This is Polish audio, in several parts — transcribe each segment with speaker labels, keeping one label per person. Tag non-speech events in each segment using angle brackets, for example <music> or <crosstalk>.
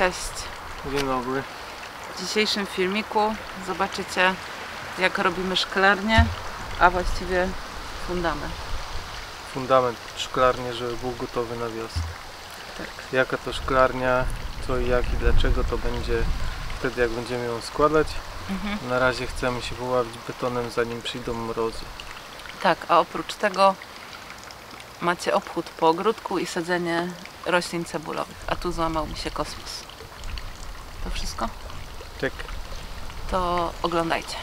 Speaker 1: Cześć.
Speaker 2: Dzień dobry.
Speaker 1: W dzisiejszym filmiku zobaczycie jak robimy szklarnię, a właściwie fundament.
Speaker 2: Fundament pod szklarnię, żeby był gotowy na wiosnę.
Speaker 1: Tak.
Speaker 2: Jaka to szklarnia, co i jak i dlaczego to będzie wtedy jak będziemy ją składać.
Speaker 1: Mhm.
Speaker 2: Na razie chcemy się poławić betonem zanim przyjdą mrozy.
Speaker 1: Tak, a oprócz tego macie obchód po ogródku i sadzenie roślin cebulowych. A tu złamał mi się kosmos. To wszystko?
Speaker 2: Tak.
Speaker 1: To oglądajcie.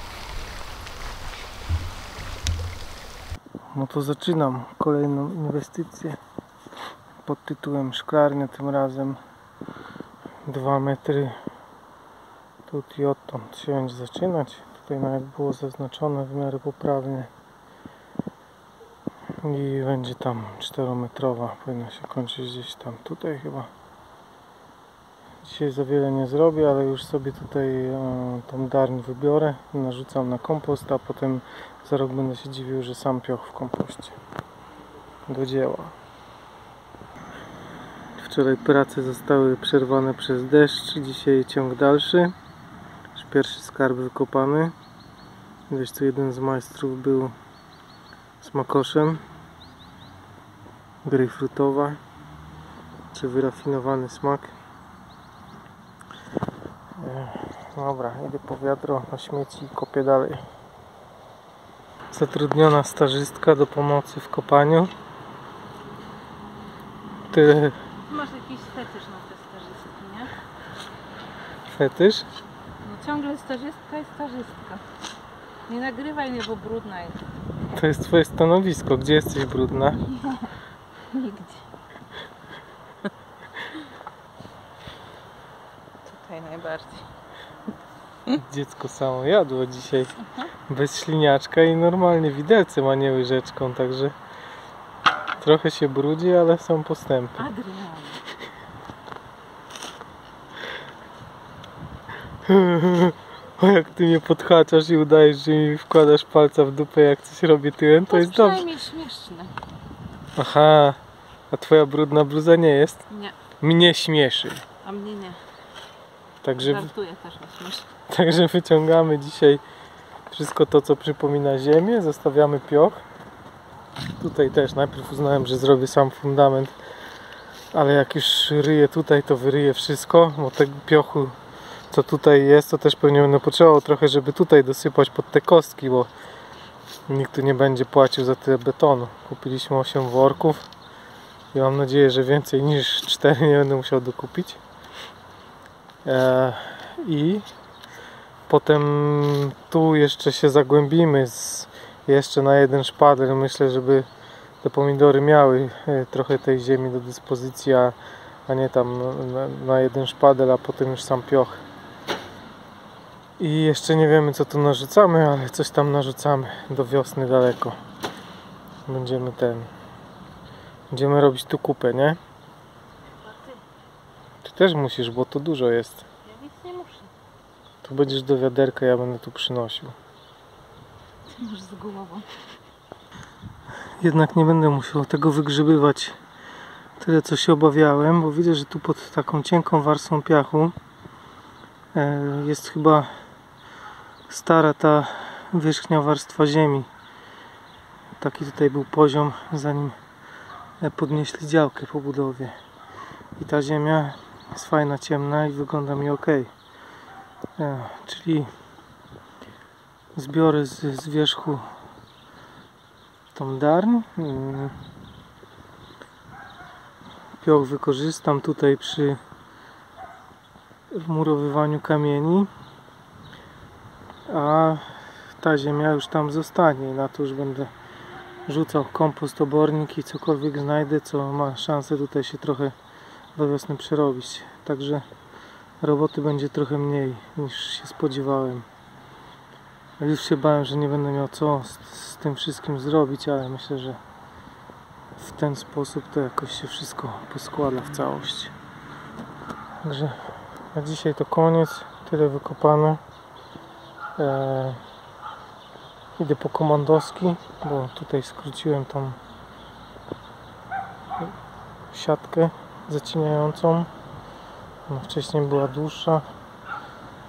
Speaker 2: No to zaczynam kolejną inwestycję pod tytułem szklarnia tym razem 2 metry tu i odtąd się będzie zaczynać tutaj nawet było zaznaczone w miarę poprawnie i będzie tam 4 metrowa powinna się kończyć gdzieś tam tutaj chyba dzisiaj za wiele nie zrobię ale już sobie tutaj e, tą darń wybiorę narzucam na kompost a potem za rok będę się dziwił, że sam pioch w kompoście. Do dzieła. Wczoraj prace zostały przerwane przez deszcz, dzisiaj ciąg dalszy. Już pierwszy skarb wykopany. Widać tu jeden z majstrów był z makoszem. Grejpfrutowa. Czy wyrafinowany smak. Dobra, idę po wiadro na śmieci i kopię dalej zatrudniona stażystka do pomocy w kopaniu. Tyle
Speaker 3: Masz jakiś fetysz na te stażystki, nie?
Speaker 2: fetysz.
Speaker 3: No ciągle stażystka i stażystka. Nie nagrywaj mnie, bo brudna jest.
Speaker 2: To jest twoje stanowisko. Gdzie jesteś brudna? <laughs>
Speaker 3: Nigdzie. <laughs>
Speaker 1: Tutaj najbardziej.
Speaker 2: Dziecko samo jadło dzisiaj. Bez śliniaczka i normalnie widelcem, a nie łyżeczką, także trochę się brudzi, ale są postępy.
Speaker 3: Adrian. <laughs>
Speaker 2: O jak ty mnie podhaczasz i udajesz, że mi wkładasz palca w dupę jak coś robię tyłem, to jest dobrze.
Speaker 3: przynajmniej śmieszne.
Speaker 2: Aha, a twoja brudna bluza nie jest?
Speaker 3: Nie,
Speaker 2: Mnie śmieszy.
Speaker 3: a mnie nie.
Speaker 2: Także
Speaker 3: Żartuję też na śmieszne. <laughs>
Speaker 2: Także wyciągamy dzisiaj wszystko to, co przypomina ziemię, zostawiamy pioch. Tutaj też najpierw uznałem, że zrobię sam fundament, ale jak już ryję tutaj, to wyryję wszystko, bo tego piochu, co tutaj jest, to też pewnie będę potrzebował trochę, żeby tutaj dosypać pod te kostki, bo nikt tu nie będzie płacił za tyle betonu. Kupiliśmy 8 worków i mam nadzieję, że więcej niż 4 nie będę musiał dokupić. Eee, I Potem tu jeszcze się zagłębimy z, jeszcze na jeden szpadel. Myślę, żeby te pomidory miały e, trochę tej ziemi do dyspozycji, a, a nie tam na, na jeden szpadel, a potem już sam pioch. I jeszcze nie wiemy co tu narzucamy, ale coś tam narzucamy do wiosny daleko. Będziemy ten. Będziemy robić tu kupę, nie? Ty też musisz, bo to dużo jest.
Speaker 3: Ja nic nie muszę.
Speaker 2: Tu będziesz do wiaderka, ja będę tu przynosił.
Speaker 3: Ty masz z głową.
Speaker 2: Jednak nie będę musiał tego wygrzebywać tyle co się obawiałem, bo widzę, że tu pod taką cienką warstwą piachu e, jest chyba stara ta wierzchnia warstwa ziemi. Taki tutaj był poziom zanim e, podnieśli działkę po budowie. I ta ziemia jest fajna, ciemna i wygląda mi ok. Czyli zbiorę z, z wierzchu tą darń. Mm. Pioch wykorzystam tutaj przy wmurowywaniu kamieni, a ta ziemia już tam zostanie na to już będę rzucał kompost, obornik i cokolwiek znajdę, co ma szansę tutaj się trochę do wiosny przerobić. Także roboty będzie trochę mniej niż się spodziewałem. Już się bałem, że nie będę miał co z, z tym wszystkim zrobić, ale myślę, że w ten sposób to jakoś się wszystko poskłada w całość. Także na dzisiaj to koniec. Tyle wykopane. Eee, idę po komandowski, bo tutaj skróciłem tą siatkę zacieniającą. No, wcześniej była dłuższa,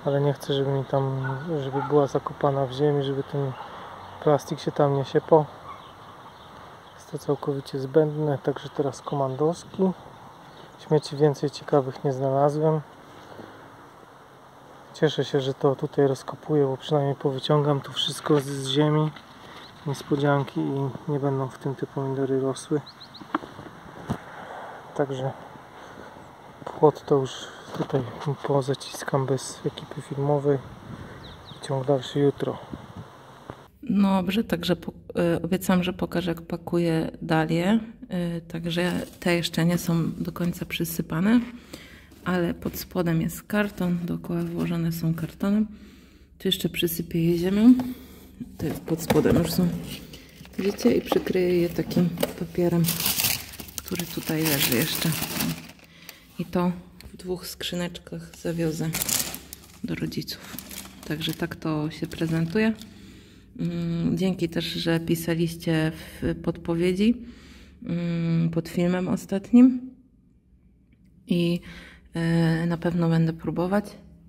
Speaker 2: ale nie chcę, żeby mi tam, żeby była zakopana w ziemi, żeby ten plastik się tam nie siepał. Jest to całkowicie zbędne, także teraz komandowski. Śmieci więcej ciekawych nie znalazłem. Cieszę się, że to tutaj rozkopuję, bo przynajmniej powyciągam tu wszystko z, z ziemi. Niespodzianki i nie będą w tym te pomidory rosły. Także płot to już tutaj pozaciskam bez ekipy filmowej. Ciąg dalszy jutro.
Speaker 1: No dobrze, także y, obiecam, że pokażę jak pakuję dalię. Y, także te jeszcze nie są do końca przysypane, ale pod spodem jest karton, dookoła włożone są kartonem. Tu jeszcze przysypię je ziemią. To jest pod spodem już są. Widzicie? I przykryję je takim papierem, który tutaj leży jeszcze. I to w dwóch skrzyneczkach zawiozę do rodziców. Także tak to się prezentuje. Mm, Dzięki też, że pisaliście w podpowiedzi mm, pod filmem ostatnim. I e, na pewno będę próbować.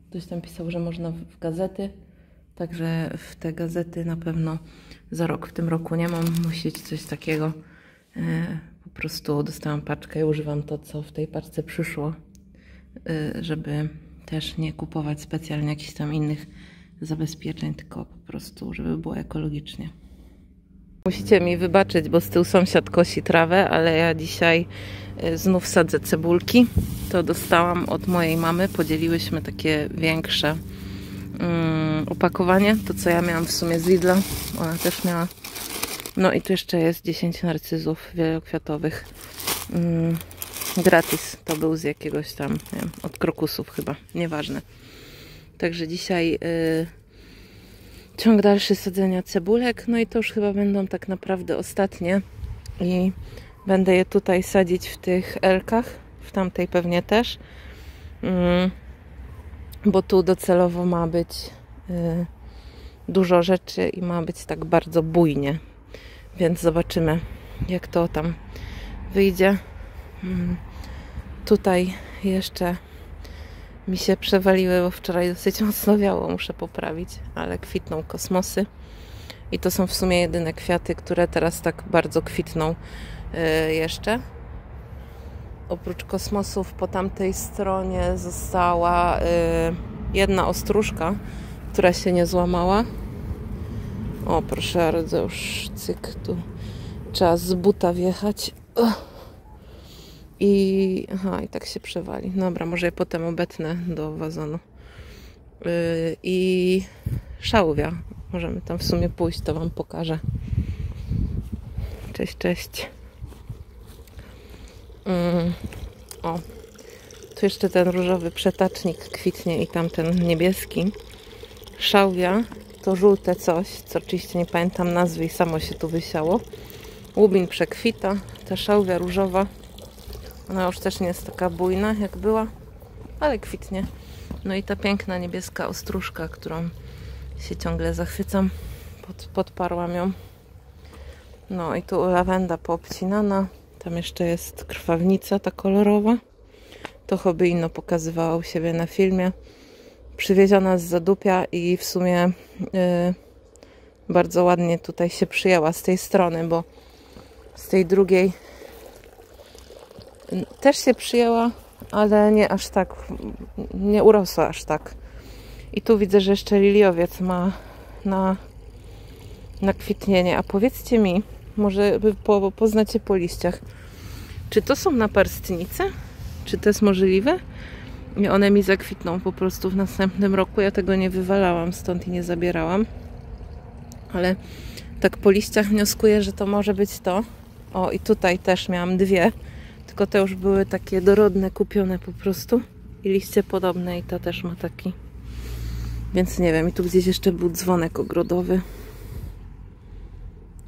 Speaker 1: Ktoś tam pisał, że można w gazety. Także w te gazety na pewno za rok, w tym roku nie mam. Musi coś takiego. Po prostu dostałam paczkę i używam to, co w tej paczce przyszło, e, żeby też nie kupować specjalnie jakichś tam innych zabezpieczeń, tylko po prostu, żeby było ekologicznie. Musicie mi wybaczyć, bo z tyłu sąsiad kosi trawę, ale ja dzisiaj y, znów sadzę cebulki. To dostałam od mojej mamy. Podzieliłyśmy takie większe mm, opakowanie. To, co ja miałam w sumie z Lidla. Ona też miała. No i tu jeszcze jest 10 narcyzów wielokwiatowych. Mm, gratis. To był z jakiegoś tam, nie wiem, od krokusów chyba. Nieważne. Także dzisiaj y, ciąg dalszy sadzenia cebulek. No i to już chyba będą tak naprawdę ostatnie. I będę je tutaj sadzić w tych elkach. W tamtej pewnie też. Mm, bo tu docelowo ma być y, dużo rzeczy i ma być tak bardzo bujnie. Więc zobaczymy, jak to tam wyjdzie. Mm, tutaj jeszcze mi się przewaliły, bo wczoraj dosyć mocno wiało, muszę poprawić, ale kwitną kosmosy. I to są w sumie jedyne kwiaty, które teraz tak bardzo kwitną yy, jeszcze. Oprócz kosmosów po tamtej stronie została yy, jedna ostróżka, która się nie złamała. O, proszę bardzo, już cyk, tu trzeba z buta wjechać. I, aha, i tak się przewali. Dobra, może je potem obetnę do wazonu. Yy, I szałwia. Możemy tam w sumie pójść, to Wam pokażę. Cześć, cześć. Yy, o, tu jeszcze ten różowy przetacznik kwitnie i tamten niebieski. Szałwia to żółte coś, co oczywiście nie pamiętam nazwy i samo się tu wysiało. Łubin przekwita, ta szałwia różowa ona już też nie jest taka bujna jak była, ale kwitnie. No i ta piękna niebieska ostróżka, którą się ciągle zachwycam. Pod, podparłam ją. No i tu lawenda poobcinana. Tam jeszcze jest krwawnica ta kolorowa. To hobby inno pokazywała u siebie na filmie. Przywieziona z Zadupia i w sumie yy, bardzo ładnie tutaj się przyjęła z tej strony, bo z tej drugiej też się przyjęła, ale nie aż tak, nie urosła aż tak. I tu widzę, że jeszcze liliowiec ma na, na kwitnienie. A powiedzcie mi, może po, poznacie po liściach, czy to są naparstnice? Czy to jest możliwe? I one mi zakwitną po prostu w następnym roku. Ja tego nie wywalałam stąd i nie zabierałam. Ale tak po liściach wnioskuję, że to może być to. O, i tutaj też miałam dwie tylko te już były takie dorodne, kupione po prostu. I liście podobne i ta też ma taki. Więc nie wiem, i tu gdzieś jeszcze był dzwonek ogrodowy.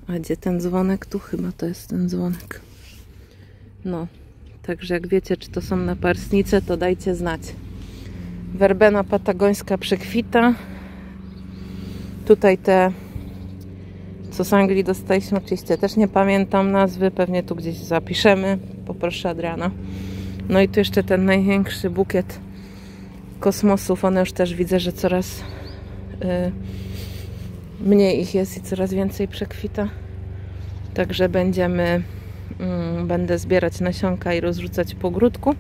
Speaker 1: A gdzie ten dzwonek? Tu chyba to jest ten dzwonek. No, także jak wiecie, czy to są naparsnice, to dajcie znać. Werbena patagońska przekwita. Tutaj te co z Anglii dostaliśmy, oczywiście też nie pamiętam nazwy, pewnie tu gdzieś zapiszemy. Poproszę Adriana. No i tu jeszcze ten największy bukiet kosmosów, one już też widzę, że coraz y, mniej ich jest i coraz więcej przekwita. Także będziemy, będę zbierać nasionka i rozrzucać po ogródku.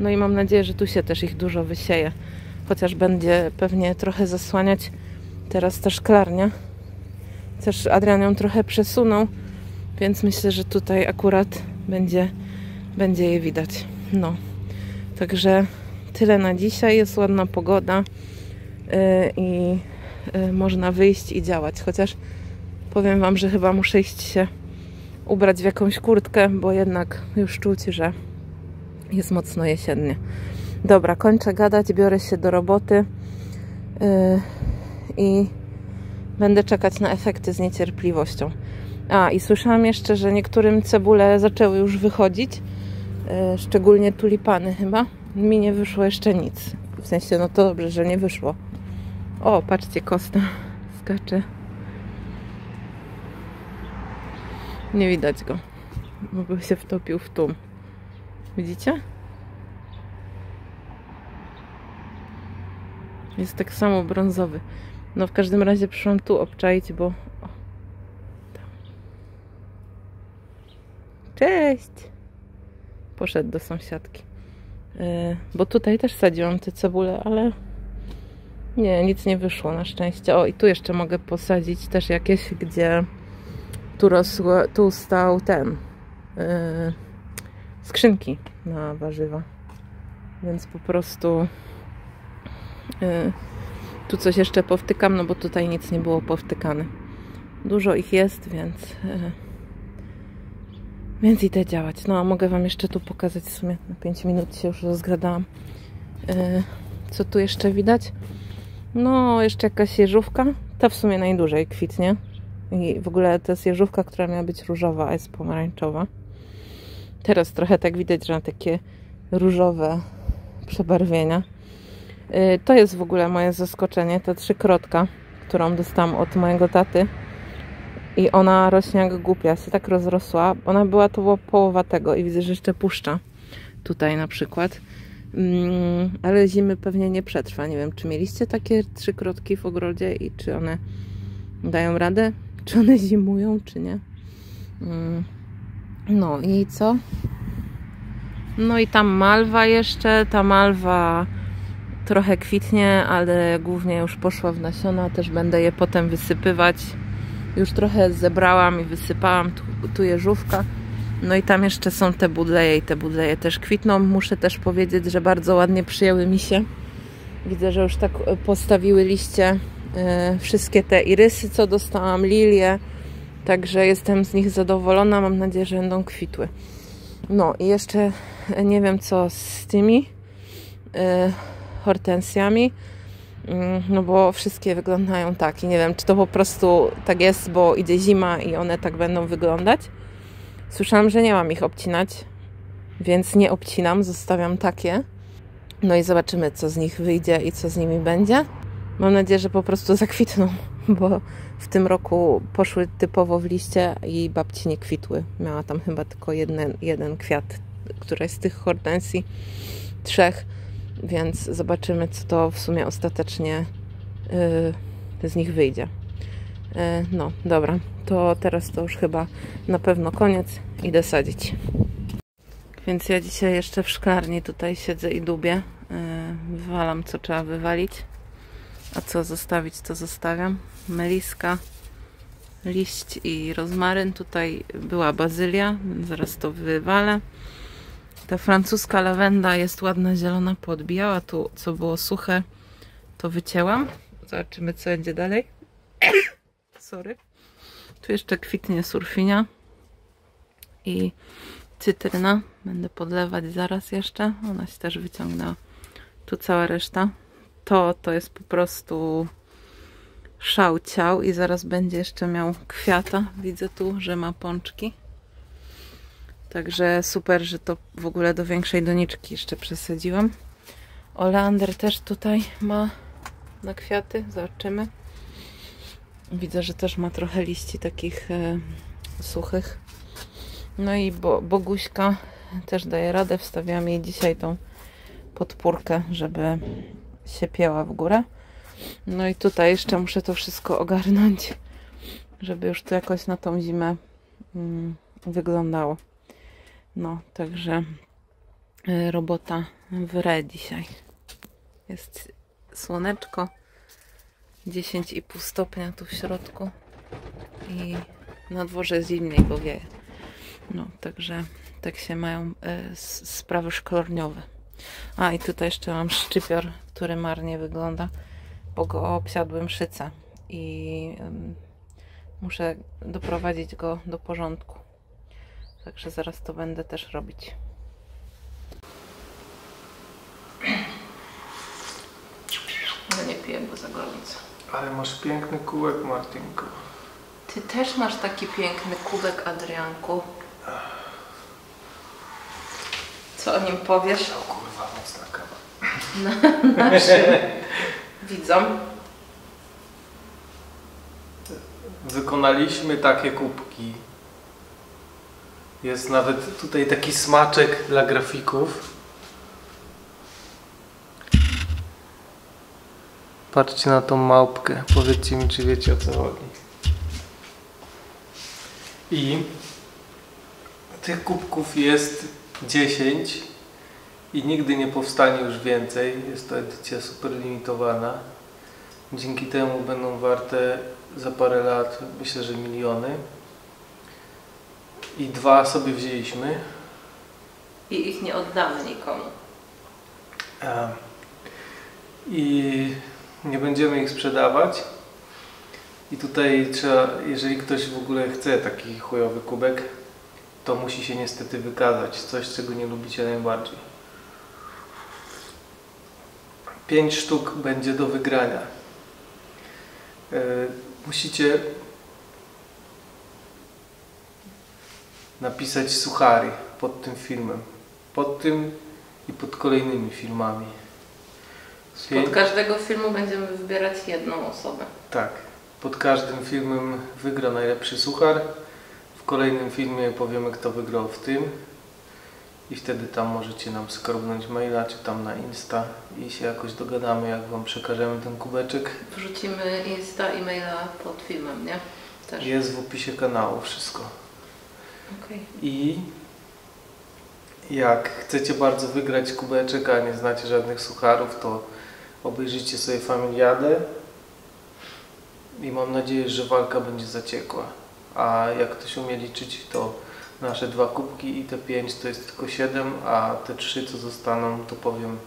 Speaker 1: No i mam nadzieję, że tu się też ich dużo wysieje. Chociaż będzie pewnie trochę zasłaniać teraz ta szklarnia. Też Adrian ją trochę przesunął, więc myślę, że tutaj akurat będzie, będzie je widać. No, także tyle na dzisiaj. Jest ładna pogoda yy, i yy, można wyjść i działać. Chociaż powiem Wam, że chyba muszę iść się ubrać w jakąś kurtkę, bo jednak już czuć, że jest mocno jesiennie. Dobra, kończę gadać, biorę się do roboty yy, i będę czekać na efekty z niecierpliwością. A, i słyszałam jeszcze, że niektórym cebule zaczęły już wychodzić, yy, szczególnie tulipany chyba. Mi nie wyszło jeszcze nic. W sensie, no to dobrze, że nie wyszło. O, patrzcie, Kosta <laughs> skacze. Nie widać go, bo się wtopił w tłum. Widzicie? Jest tak samo brązowy. No w każdym razie przyszłam tu obczaić, bo... O. Cześć! Poszedł do sąsiadki. Yy, bo tutaj też sadziłam te cebule, ale nie, nic nie wyszło na szczęście. O, i tu jeszcze mogę posadzić też jakieś, gdzie tu rosło, tu stał ten yy, skrzynki na warzywa. Więc po prostu yy, tu coś jeszcze powtykam, no bo tutaj nic nie było powtykane. Dużo ich jest, więc yy, więc idę działać. No, mogę Wam jeszcze tu pokazać w sumie na 5 minut się już rozgradałam. Yy, co tu jeszcze widać? No, jeszcze jakaś jeżówka. Ta w sumie najdłużej kwitnie. I w ogóle to jest jeżówka, która miała być różowa, a jest pomarańczowa. Teraz trochę tak widać, że ma takie różowe przebarwienia. Yy, to jest w ogóle moje zaskoczenie, ta trzykrotka, którą dostałam od mojego taty. I ona rośnie jak głupia, się tak rozrosła. Ona była to połowa tego i widzę, że jeszcze puszcza. Tutaj na przykład. Mm, ale zimy pewnie nie przetrwa. Nie wiem, czy mieliście takie trzykrotki w ogrodzie i czy one dają radę? Czy one zimują, czy nie? Mm. No i co? No i tam malwa jeszcze. Ta malwa trochę kwitnie, ale głównie już poszła w nasiona. Też będę je potem wysypywać. Już trochę zebrałam i wysypałam tu, tu jeżówka. No i tam jeszcze są te budleje i te budleje też kwitną. Muszę też powiedzieć, że bardzo ładnie przyjęły mi się. Widzę, że już tak postawiły liście wszystkie te irysy, co dostałam, lilie. Także jestem z nich zadowolona. Mam nadzieję, że będą kwitły. No i jeszcze nie wiem co z tymi yy, hortensjami. No bo wszystkie wyglądają tak i nie wiem, czy to po prostu tak jest, bo idzie zima i one tak będą wyglądać. Słyszałam, że nie mam ich obcinać, więc nie obcinam, zostawiam takie. No i zobaczymy, co z nich wyjdzie i co z nimi będzie. Mam nadzieję, że po prostu zakwitną, <laughs> bo w tym roku poszły typowo w liście i babci nie kwitły. Miała tam chyba tylko jeden, jeden kwiat, któraś z tych hortensji, trzech więc zobaczymy, co to w sumie ostatecznie yy, z nich wyjdzie. Yy, no, dobra, to teraz to już chyba na pewno koniec. Idę sadzić. Więc ja dzisiaj jeszcze w szklarni tutaj siedzę i dubię. Yy, wywalam, co trzeba wywalić. A co zostawić, to zostawiam. Meliska, liść i rozmaryn. Tutaj była bazylia, zaraz to wywalę. Ta francuska lawenda jest ładna, zielona, podbijała. Tu, co było suche, to wycięłam. Zobaczymy, co będzie dalej. <coughs> Sorry. Tu jeszcze kwitnie surfinia i cytryna. Będę podlewać zaraz jeszcze. Ona się też wyciągnęła. Tu cała reszta. To, to jest po prostu szał ciał i zaraz będzie jeszcze miał kwiata. Widzę tu, że ma pączki. Także super, że to w ogóle do większej doniczki jeszcze przesadziłam. Oleander też tutaj ma na kwiaty. Zobaczymy. Widzę, że też ma trochę liści takich e, suchych. No i bo, Boguśka też daje radę. Wstawiam jej dzisiaj tą podpórkę, żeby się pięła w górę. No i tutaj jeszcze muszę to wszystko ogarnąć, żeby już to jakoś na tą zimę mm, wyglądało. No, także y, robota w re dzisiaj. Jest słoneczko, 10,5 stopnia tu w środku i na dworze zimniej, bo wieje. No, także tak się mają s- sprawy szkolniowe. A i tutaj jeszcze mam szczypior, który marnie wygląda, bo go obsiadłem szyca i ym, muszę doprowadzić go do porządku. Także zaraz to będę też robić. No nie piję, bo za gorąco.
Speaker 2: Ale masz piękny kółek, Martynko.
Speaker 1: Ty też masz taki piękny kubek, Adrianku. Co o nim powiesz
Speaker 2: mocna kawa. <laughs>
Speaker 1: naszym widzom?
Speaker 2: Wykonaliśmy takie kubki. Jest nawet tutaj taki smaczek dla grafików. Patrzcie na tą małpkę. Powiedzcie mi, czy wiecie o co chodzi. I tych kubków jest 10 i nigdy nie powstanie już więcej. Jest to edycja super limitowana. Dzięki temu będą warte za parę lat, myślę, że miliony. I dwa sobie wzięliśmy.
Speaker 1: I ich nie oddamy nikomu.
Speaker 2: I nie będziemy ich sprzedawać. I tutaj trzeba, jeżeli ktoś w ogóle chce taki chujowy kubek, to musi się niestety wykazać. Coś, czego nie lubicie najbardziej. Pięć sztuk będzie do wygrania. E, Musicie napisać suchary pod tym filmem. Pod tym i pod kolejnymi filmami.
Speaker 1: Od każdego filmu będziemy wybierać jedną osobę.
Speaker 2: Tak. Pod każdym filmem wygra najlepszy suchar. W kolejnym filmie powiemy, kto wygrał w tym. I wtedy tam możecie nam skrobnąć maila, czy tam na Insta i się jakoś dogadamy, jak Wam przekażemy ten kubeczek.
Speaker 1: Wrzucimy Insta i maila pod filmem, nie? Też.
Speaker 2: Jest w opisie kanału wszystko.
Speaker 1: Okej.
Speaker 2: I jak chcecie bardzo wygrać kubeczek, a nie znacie żadnych sucharów, to obejrzyjcie sobie Familiadę i mam nadzieję, że walka będzie zaciekła. A jak ktoś umie liczyć, to nasze dwa kubki i te pięć to jest tylko siedem, a te trzy co zostaną to powiem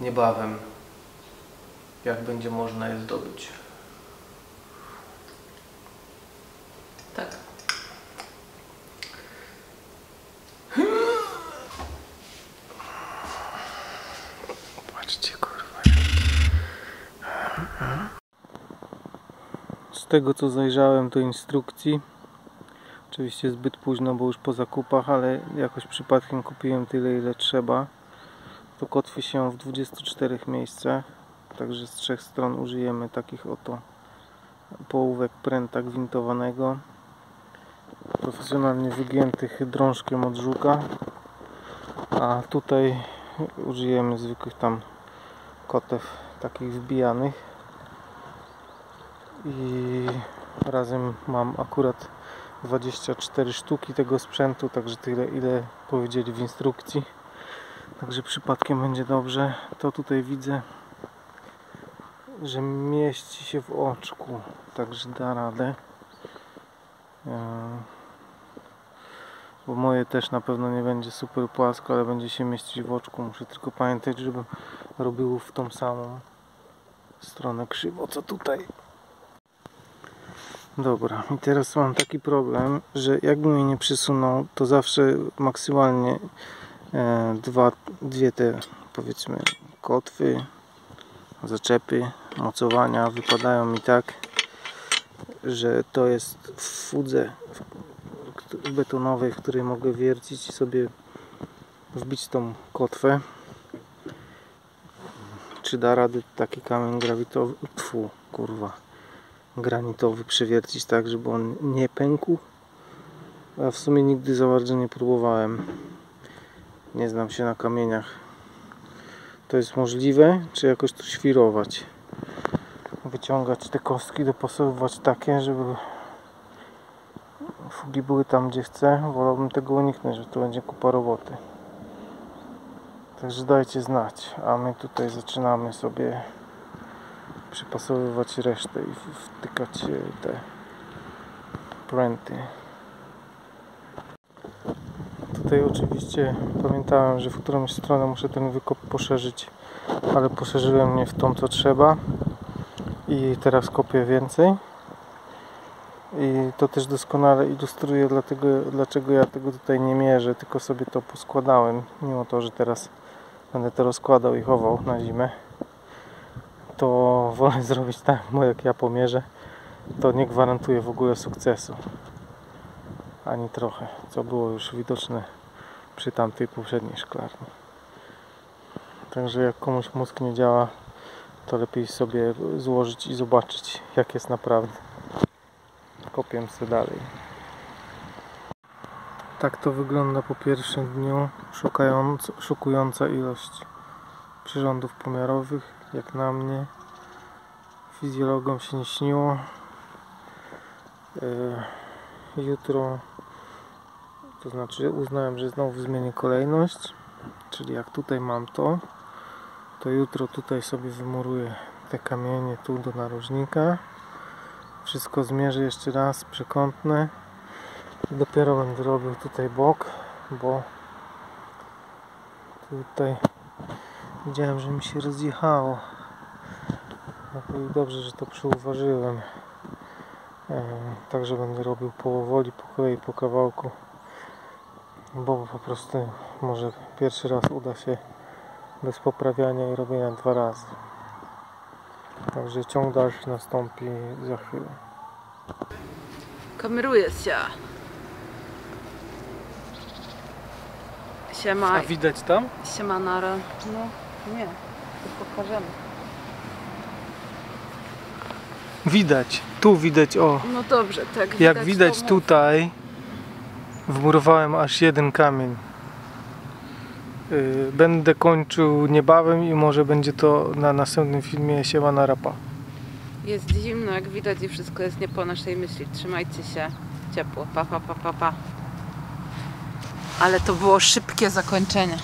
Speaker 2: niebawem, jak będzie można je zdobyć.
Speaker 1: Tak.
Speaker 2: Patrzcie, kurwa. Z tego co zajrzałem do instrukcji, oczywiście zbyt późno, bo już po zakupach, ale jakoś przypadkiem kupiłem tyle ile trzeba. To kotwi się w 24 miejscach, także z trzech stron użyjemy takich oto połówek pręta gwintowanego, profesjonalnie wygiętych drążkiem od żuka, a tutaj użyjemy zwykłych tam kotew takich wbijanych. I razem mam akurat 24 sztuki tego sprzętu, także tyle ile powiedzieli w instrukcji także przypadkiem będzie dobrze to tutaj widzę że mieści się w oczku także da radę Eee, bo moje też na pewno nie będzie super płasko, ale będzie się mieścić w oczku. Muszę tylko pamiętać, żeby robił w tą samą stronę krzywo, co tutaj. Dobra, i teraz mam taki problem, że jakbym jej nie przysunął, to zawsze maksymalnie e, dwa, dwie te powiedzmy kotwy, zaczepy, mocowania wypadają mi tak, że to jest w fudze betonowej, w której mogę wiercić i sobie wbić tą kotwę. Czy da radę taki kamień grawitowy, tfu, kurwa, granitowy przewiercić tak, żeby on nie pękł? Ja w sumie nigdy za bardzo nie próbowałem. Nie znam się na kamieniach. to jest możliwe, czy jakoś to świrować. Wyciągać te kostki, dopasowywać takie, żeby fugi były tam, gdzie chcę. Wolałbym tego uniknąć, że to będzie kupa roboty. Także dajcie znać, a my tutaj zaczynamy sobie przypasowywać resztę i wtykać e, te pręty. Tutaj oczywiście pamiętałem, że w którąś stronę muszę ten wykop poszerzyć, ale poszerzyłem nie w tą co trzeba i teraz kopię więcej. I to też doskonale ilustruje dlatego, dlaczego ja tego tutaj nie mierzę, tylko sobie to poskładałem, mimo to, że teraz będę to rozkładał i chował na zimę. To wolę zrobić tak, bo jak ja pomierzę, to nie gwarantuje w ogóle sukcesu. Ani trochę, co było już widoczne przy tamtej poprzedniej szklarni. Także jak komuś mózg nie działa, to lepiej sobie złożyć i zobaczyć, jak jest naprawdę. Kopię sobie dalej. Tak to wygląda po pierwszym dniu. Szukając, szokująca ilość przyrządów pomiarowych, jak na mnie. Fizjologom się nie śniło. Yy, jutro, to znaczy uznałem, że znowu zmienię kolejność. Czyli jak tutaj mam to, to jutro tutaj sobie wymuruję te kamienie tu do narożnika. Wszystko zmierzę jeszcze raz przekątne. I dopiero będę robił tutaj bok, bo tutaj widziałem, że mi się rozjechało. No i dobrze, że to przyuważyłem. E, Także będę robił powoli, po kolei, po kawałku. Bo po prostu może pierwszy raz uda się bez poprawiania i robienia dwa razy. Także ciąg dalszy nastąpi za chwilę.
Speaker 3: Kameruje się. Siema,
Speaker 2: widać tam?
Speaker 3: siema nara. No, nie, to pokażemy.
Speaker 2: Widać, tu widać, o.
Speaker 3: No dobrze, tak
Speaker 2: Jak widać
Speaker 3: to
Speaker 2: tutaj, wmurowałem aż jeden kamień. Yy, Będę kończył niebawem i może będzie to na następnym filmie Siemana Rapa.
Speaker 3: Jest zimno, jak widać i wszystko jest nie po naszej myśli. Trzymajcie się ciepło. Pa, pa, pa, pa, pa. Ale to było szybkie zakończenie.